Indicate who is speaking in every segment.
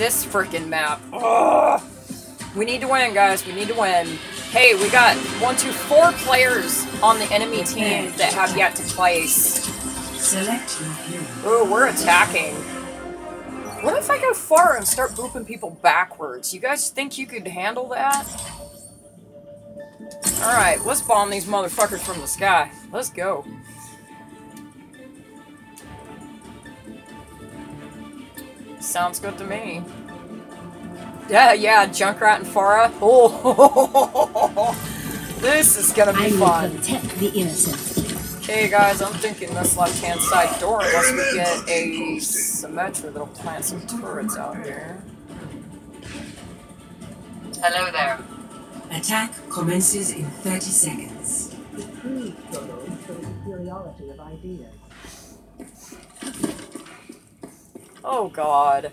Speaker 1: this freaking map. Ugh. We need to win, guys. We need to win. Hey, we got one, two, four players on the enemy team that have yet to place.
Speaker 2: Select your hero.
Speaker 1: Ooh, we're attacking. What if I go far and start booping people backwards? You guys think you could handle that? Alright, let's bomb these motherfuckers from the sky. Let's go. Sounds good to me. Yeah, yeah, Junkrat and Pharah. Oh, this is gonna
Speaker 3: I
Speaker 1: be
Speaker 3: will
Speaker 1: fun.
Speaker 3: protect the innocent.
Speaker 1: Okay, guys, I'm thinking this left-hand side door, unless we get a Symmetra that'll plant some turrets out here.
Speaker 4: Hello there.
Speaker 2: Attack commences in 30 seconds.
Speaker 5: The true struggle the superiority of ideas.
Speaker 1: Oh, God.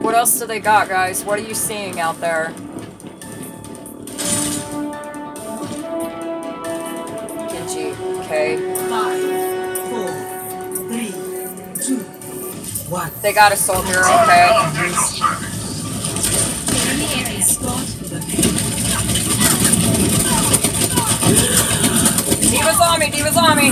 Speaker 1: What else do they got, guys? What are you seeing out there? Genji, okay.
Speaker 2: Five, four, three, two, one.
Speaker 1: They got a soldier, okay. Me, D.Va's on me!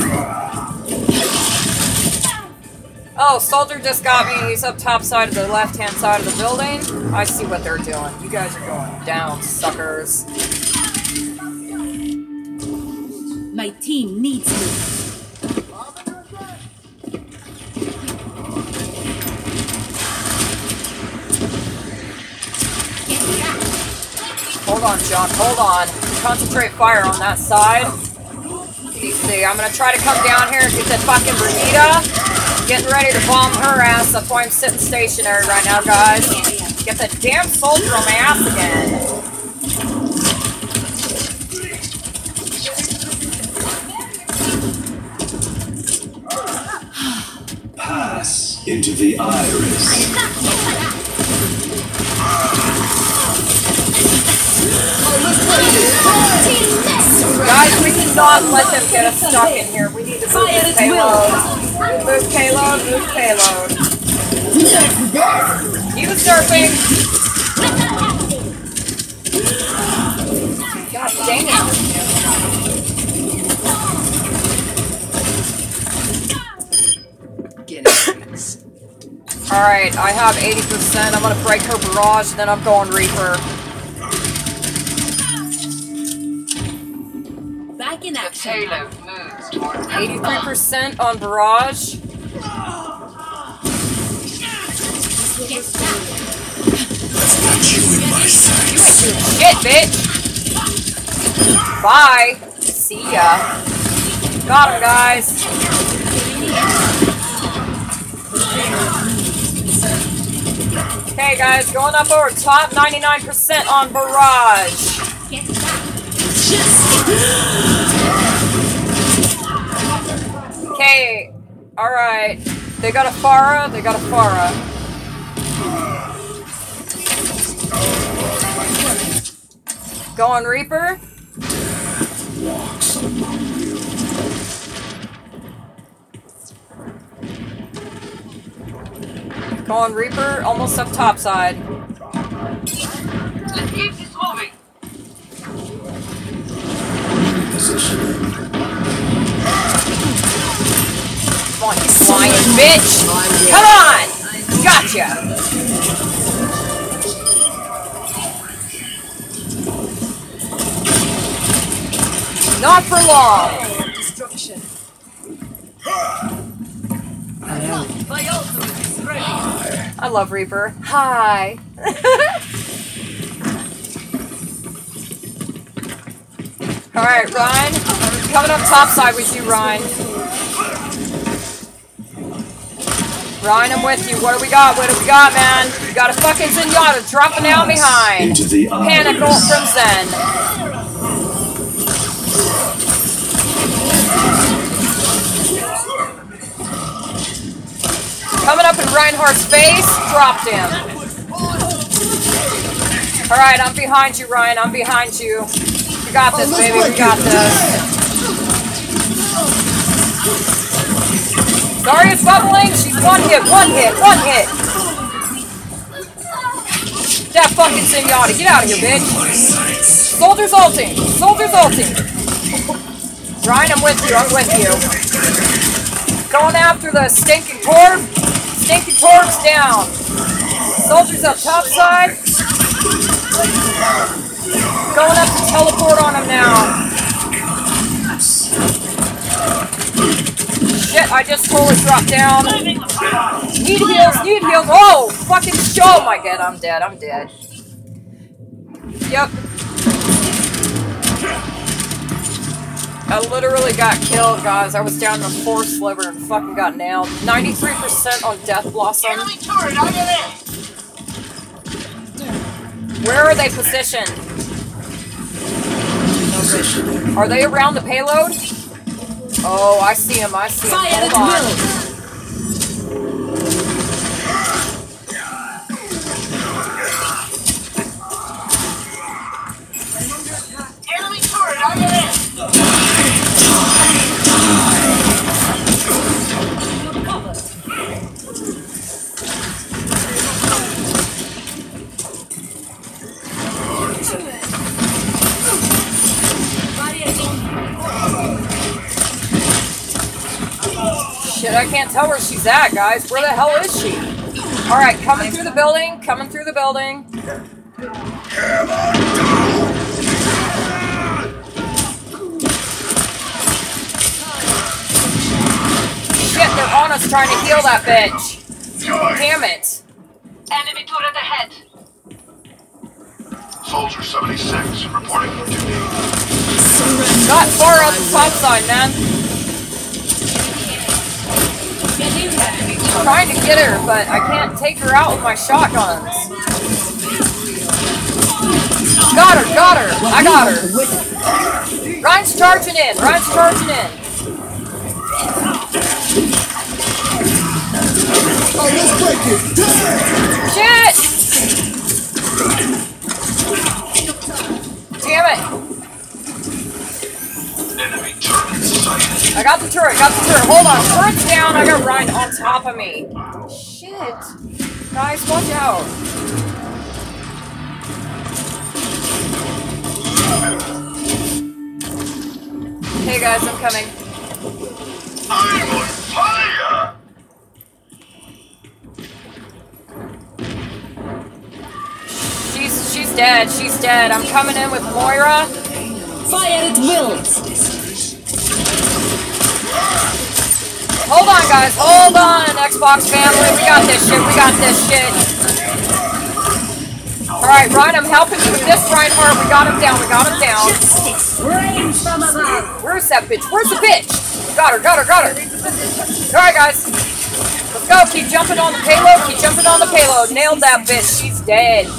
Speaker 1: Oh, soldier just got me. He's up top side of the left-hand side of the building. I see what they're doing. You guys are going down, suckers.
Speaker 3: My team needs me.
Speaker 1: Hold on, John, hold on. Concentrate fire on that side. I'm gonna try to come down here and get that fucking Brigitte. Getting ready to bomb her ass, that's why I'm sitting stationary right now, guys. Get that damn soldier on my ass again.
Speaker 6: Pass into the iris.
Speaker 1: Guys, we cannot let them get us stuck in here. We need to move this payload. Move payload, move payload. He was surfing. God dang it. Alright, I have 80%. I'm gonna break her barrage, then I'm going Reaper.
Speaker 3: Back in action.
Speaker 4: Payload moves
Speaker 1: 83% on barrage. Shit, bitch! Bye! See ya. Got him, guys. Okay, guys, going up over top 99% on barrage. Okay, alright. They got a Pharah, they got a Pharah. Going Reaper. Going Reaper, almost up top side.
Speaker 4: Let's keep this moving.
Speaker 1: Come on, you flying bitch! Come on! Gotcha! Not for long!
Speaker 4: Ultimate is.
Speaker 1: I love Reaper. Hi! Alright, Ryan. Coming up top side with you, Ryan. Ryan, I'm with you. What do we got? What do we got, man? We got a fucking Zenyatta dropping down behind.
Speaker 6: Into the
Speaker 1: Panic ult from Zen. Coming up in Reinhardt's face, dropped him. Alright, I'm behind you, Ryan. I'm behind you. We got this, baby. We got this. Zarya's bubbling. She's one hit, one hit, one hit. That fucking Zenyatta. Get out of here, bitch. Soldiers ulting. Soldiers ulting. Ryan, I'm with you. I'm with you. Going after the stinking Torb. Stinking Torb's down. Soldiers up top side. Going up to teleport on him now. Shit, I just totally dropped down. Need heals, need heals. Oh, fucking show. Oh my god, I'm dead, I'm dead. Yep. I literally got killed, guys. I was down to four sliver and fucking got nailed. 93% on Death Blossom.
Speaker 4: Enemy turret on your left.
Speaker 1: Where are they positioned? Are they around the payload? Oh, I see him. I see him.
Speaker 3: Fire
Speaker 1: Hold on. Shit, I can't tell where she's at, guys. Where the hell is she? Alright, coming through the building. Coming through the building. Shit, they're on us trying to heal that bitch. Damn it.
Speaker 4: Enemy turret ahead.
Speaker 6: Soldier 76 reporting for duty.
Speaker 1: Got far up the top side, man. Trying to get her, but I can't take her out with my shotguns. Got her, got her, I got her. Ryan's charging in, Ryan's charging in. Shit! Damn it!
Speaker 6: Enemy turret sighted.
Speaker 1: I got the turret, got the turret. Hold on, turret's down. I got Ryan on top of me. Shit. Guys, watch out. Hey guys, I'm coming.
Speaker 6: I'm on fire!
Speaker 1: She's she's dead. She's dead. I'm coming in with Moira.
Speaker 3: Fire at will.
Speaker 1: Hold on, guys. Hold on, Xbox family. We got this shit. We got this shit. All right, Ryan, I'm helping you with this Reinhardt. We got him down. We got him down.
Speaker 3: Rain from above.
Speaker 1: Where's that bitch? Where's the bitch? Got her, got her, got her. Alright, guys. Let's go. Keep jumping on the payload. Keep jumping on the payload. Nailed that bitch. She's dead.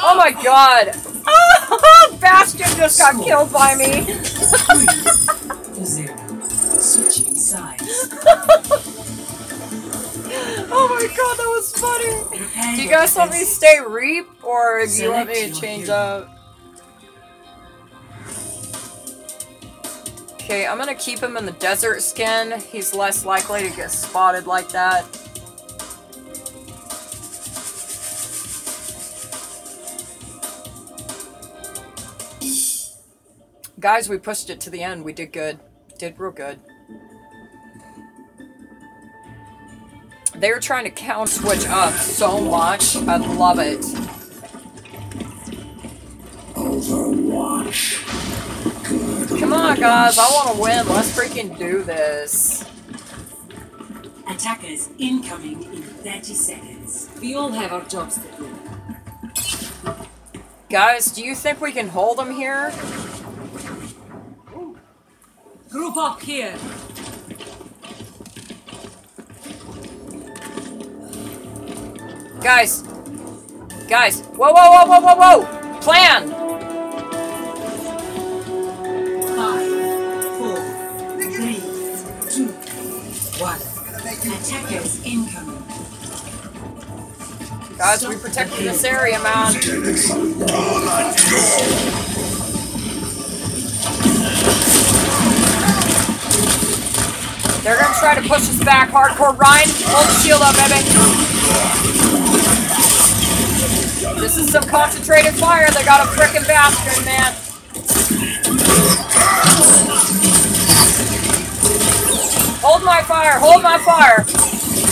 Speaker 1: Oh my god. Bastion just got killed by me.
Speaker 2: Switching sides.
Speaker 1: Oh my god, that was funny. Do you guys want me to stay Reap or do you want me to change up? Okay, I'm gonna keep him in the desert skin. He's less likely to get spotted like that. Guys, we pushed it to the end. We did good. Did real good. They were trying to count switch up so much. I love it.
Speaker 6: Overwatch.
Speaker 1: Good Come on, guys. I want to win. Let's freaking do this.
Speaker 2: Attackers incoming in 30 seconds.
Speaker 3: We all have our jobs to do.
Speaker 1: Guys, do you think we can hold them here?
Speaker 3: Group up here.
Speaker 1: Guys. Guys. Whoa, whoa, whoa, whoa, whoa, whoa! Plan!
Speaker 2: Five, four, three, two, one. Attackers incoming.
Speaker 1: Guys, we protected this area, man. They're gonna try to push us back hardcore. Ryan, hold the shield up, baby. This is some concentrated fire. They got a frickin' bastard, man. Hold my fire, hold my fire.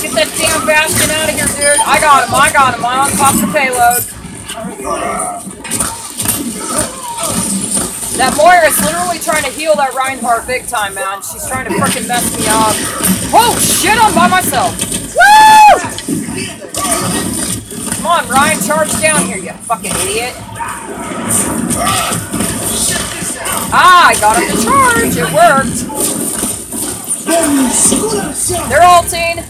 Speaker 1: Get that damn bastion out of here, dude. I got him, I got him. I'm on top of the payload. That Moira is literally trying to heal that Reinhardt big time, man. She's trying to frickin' mess me up. Oh shit, I'm by myself. Woo! Come on, Ryan, charge down here, you fucking idiot. Ah, I got him to charge. It worked. They're ulting.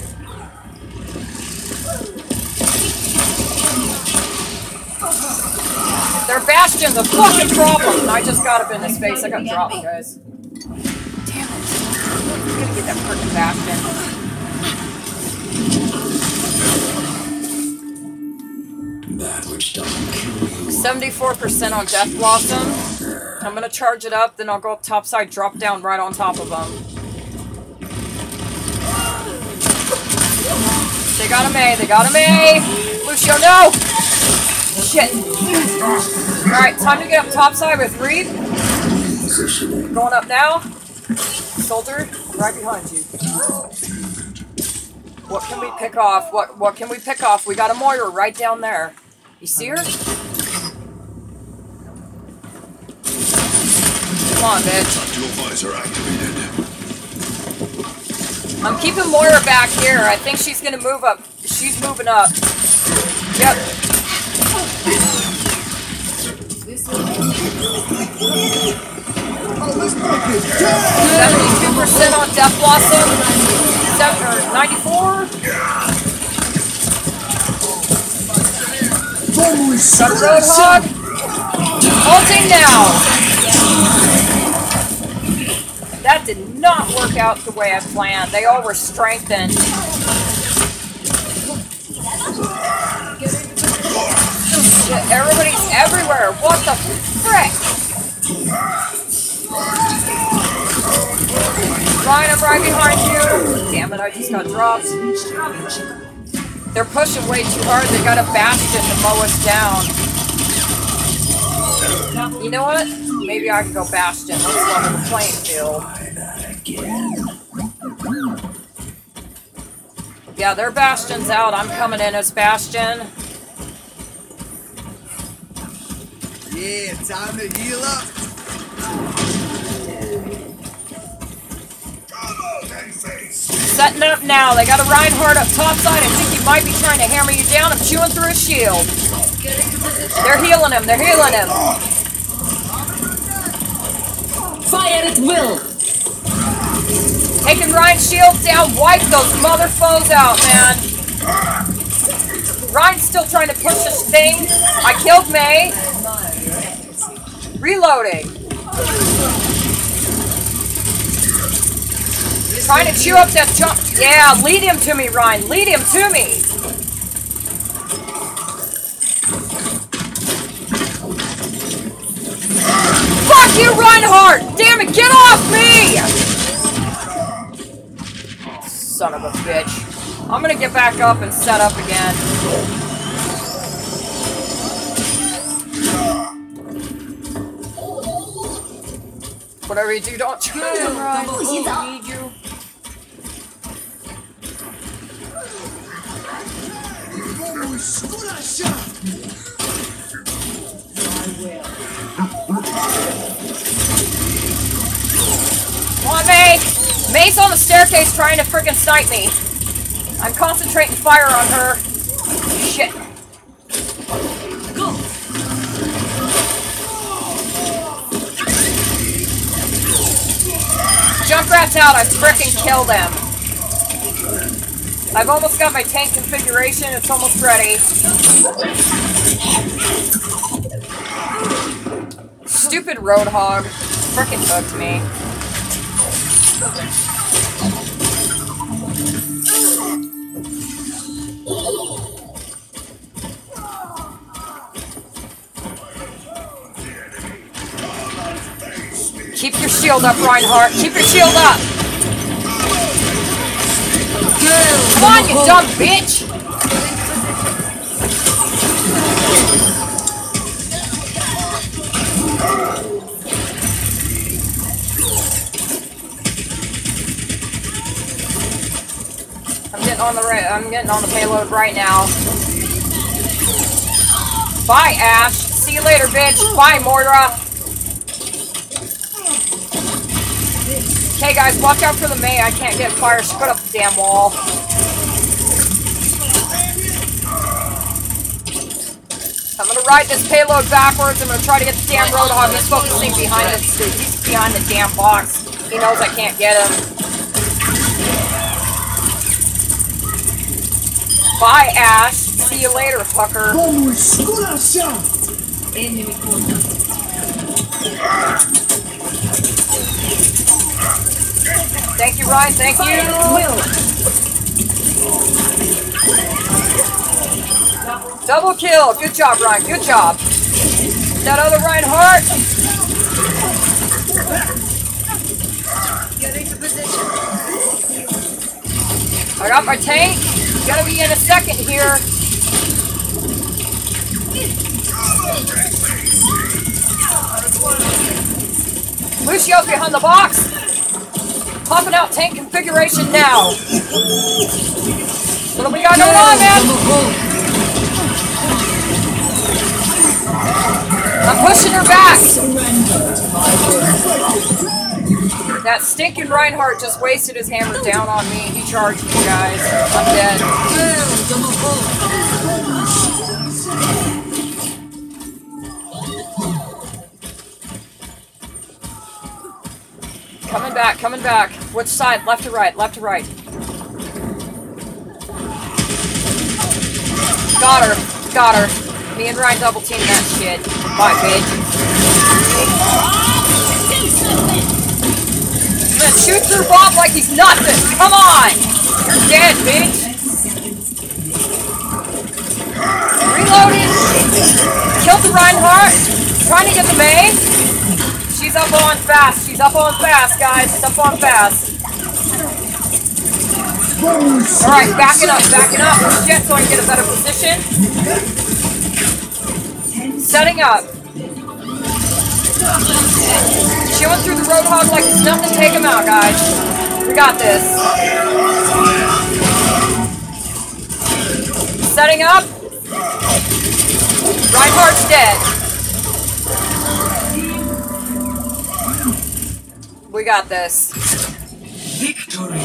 Speaker 1: Their bastion's a fucking problem. I just got up in his face. I got dropped, guys. Damn it. I'm gonna get that freaking bastion.
Speaker 7: That which doesn't kill you.
Speaker 1: 74% on Death Blossom. I'm gonna charge it up, then I'll go up topside, drop down right on top of them. They got a Mei, they got a Mei! Lucio, no! Shit. Alright, time to get up topside with Reed. Going up now. Soldier, right behind you. What can we pick off? What what can we pick off? We got a Moira right down there. You see her? Come on, bitch. I'm keeping Moira back here. I think she's gonna move up. She's moving up. Yep. Seventy-two percent on Death Blossom. Seven or ninety-four. Got Roadhog. Halting now. That did not work out the way I planned. They all were strengthened. Shit, everybody's everywhere. What the frick? Ryan, I'm right behind you. Damn it, I just got dropped. They're pushing way too hard. They got a bastion to mow us down. You know what? Maybe I can go bastion. Let's level the playing field. Yeah, their bastion's out. I'm coming in as bastion.
Speaker 8: Yeah, time to heal up.
Speaker 1: Setting up now. They got a Reinhardt up topside. I think he might be trying to hammer you down. I'm chewing through his shield. They're healing him. They're healing him.
Speaker 3: Fire at will!
Speaker 1: Taking Ryan's shield down. Wipe those mother foes out, man. Ryan's still trying to push this thing. I killed Mei. Reloading. Trying to chew up that jump. Yeah, lead him to me, Ryan. Lead him to me. Fuck you, Reinhardt! Damn it, get off me! Son of a bitch. I'm gonna get back up and set up again. Whatever you do, don't try to run. I need you. Come on, Mei! Mei's on the staircase trying to freaking snipe me. I'm concentrating fire on her. Shit. Out. I frickin' killed him. I've almost got my tank configuration. It's almost ready. Stupid Roadhog. Frickin' hooked me. Keep your shield up, Reinhardt. Keep your shield up. Come on, you dumb bitch! I'm getting on the. I'm getting on the payload right now. Bye, Ashe. See you later, bitch. Bye, Mordra. Okay, guys, watch out for the Mei. I can't get fire. Put up the damn wall. I'm gonna ride this payload backwards. I'm gonna try to get the damn Roadhog. He's focusing behind the he's behind the damn box. He knows I can't get him. Bye, Ashe. See you later, fucker.
Speaker 2: Enemy.
Speaker 1: Thank you, Ryan. Thank you. Double kill. Good job, Ryan. Good job. That other Reinhardt.
Speaker 5: Getting to position.
Speaker 1: I got my tank. Gotta be in a second here. Lucio's behind the box. Popping out tank configuration now. What do we got going on, man? I'm pushing her back. That stinking Reinhardt just wasted his hammer down on me. He charged me, guys. I'm dead. Coming back, coming back. Which side? Left or right? Left or right? Got her. Got her. Me and Ryan double team that shit. Bye, bitch. Gonna shoot through Bob like he's nothing. Come on! You're dead, bitch. Reloading. Killed the Reinhardt. Trying to get the Mei. She's up on fast. She's up on fast, guys. She's up on fast. Alright, backing up, backing up. Shit, so get a better position. Setting up. Chewing through the Roadhog like it's nothing. To take him out, guys. We got this. Setting up. Reinhardt's dead. We got this.
Speaker 2: Victory.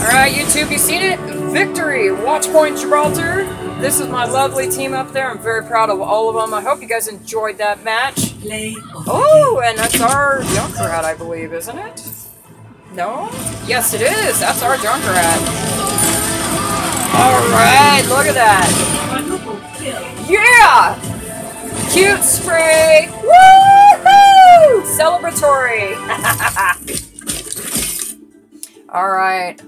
Speaker 1: Alright, YouTube, you seen it? Victory! Watchpoint Gibraltar. This is my lovely team up there. I'm very proud of all of them. I hope you guys enjoyed that match.
Speaker 2: Play of the
Speaker 1: Oh, and that's our Junkrat, I believe, isn't it? No? Yes, it is. That's our Junkrat. Alright, look at that. Yeah! Cute spray! Woohoo! Celebratory! Alright.